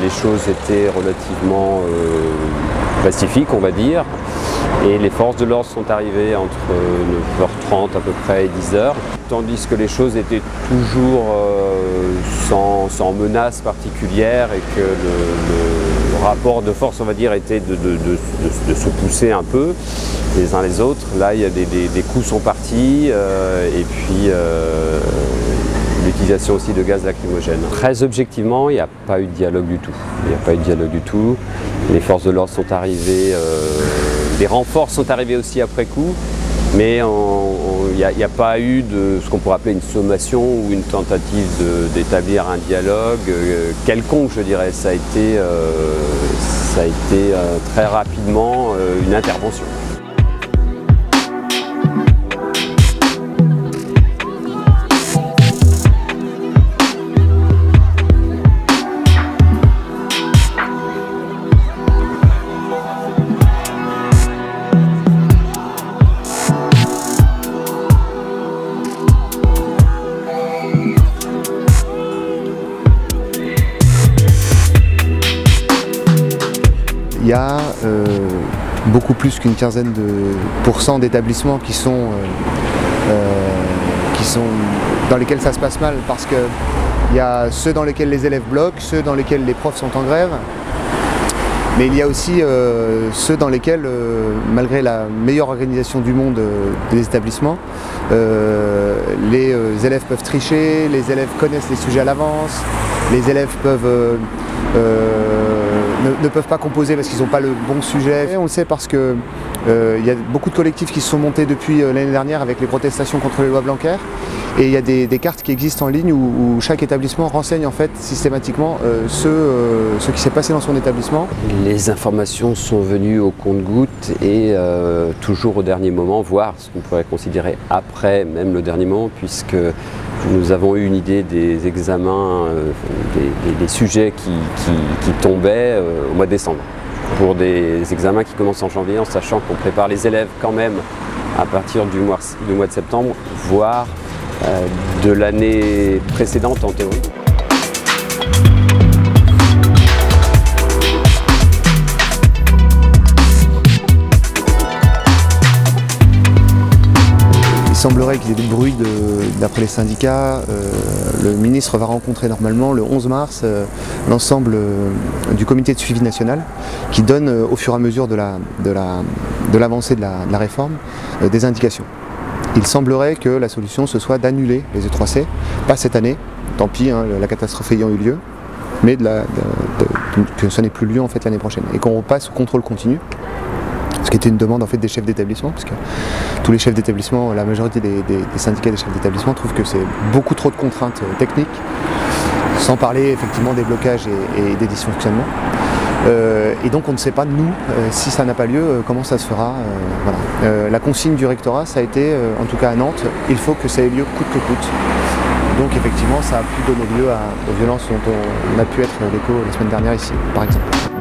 les choses étaient relativement pacifiques, on va dire. Et les forces de l'ordre sont arrivées entre 9h30 à peu près et 10h, tandis que les choses étaient toujours sans, sans, menace particulière et que le, rapport de force, on va dire, était de, de, se pousser un peu les uns les autres. Là, il y a des, des, coups sont partis et puis l'utilisation aussi de gaz lacrymogène. Très objectivement, il n'y a pas eu de dialogue du tout. Il n'y a pas eu de dialogue du tout. Les forces de l'ordre sont arrivées, euh, les renforts sont arrivés aussi après coup, mais il n'y a, pas eu de ce qu'on pourrait appeler une sommation ou une tentative d'établir un dialogue euh, quelconque, je dirais. Ça a été, euh, ça a été très rapidement une intervention. Y a euh, beaucoup plus qu'une quinzaine de pourcents d'établissements qui euh, euh, qui sont dans lesquels ça se passe mal parce que il y a ceux dans lesquels les élèves bloquent, ceux dans lesquels les profs sont en grève, mais il y a aussi ceux dans lesquels, malgré la meilleure organisation du monde des établissements, les élèves peuvent tricher, les élèves connaissent les sujets à l'avance, les élèves peuvent ne, peuvent pas composer parce qu'ils n'ont pas le bon sujet. on le sait parce qu'il euh, y a beaucoup de collectifs qui se sont montés depuis euh, l'année dernière avec les protestations contre les lois Blanquer. Et il y a des, cartes qui existent en ligne où, chaque établissement renseigne en fait systématiquement euh, ce, qui s'est passé dans son établissement. Les informations sont venues au compte-gouttes et toujours au dernier moment, voire ce qu'on pourrait considérer après même le dernier moment, puisque nous avons eu une idée des examens, euh, des, sujets qui, tombaient euh, au mois de décembre. Pour des examens qui commencent en janvier, en sachant qu'on prépare les élèves quand même à partir du mois, de septembre, voire euh, de l'année précédente en théorie. Il semblerait qu'il y ait des bruits d'après les syndicats. Euh, le ministre va rencontrer normalement le 11 mars euh, l'ensemble euh, du comité de suivi national qui donne au fur et à mesure de l'avancée de, la, réforme des indications. Il semblerait que la solution ce soit d'annuler les E3C, pas cette année, tant pis, hein, la catastrophe ayant eu lieu, mais que ce n'est plus lieu en fait l'année prochaine et qu'on repasse au contrôle continu ce qui était une demande en fait des chefs d'établissement, parce que tous les chefs d'établissement, la majorité des, syndicats des chefs d'établissement trouvent que c'est beaucoup trop de contraintes euh, techniques, sans parler effectivement des blocages et, des dysfonctionnements. Euh, et donc on ne sait pas, nous, euh, si ça n'a pas lieu, comment ça se fera. la consigne du rectorat, ça a été, en tout cas à Nantes, il faut que ça ait lieu coûte que coûte. Donc effectivement, ça a pu donner lieu aux violences dont on a pu être l'écho la semaine dernière ici, par exemple.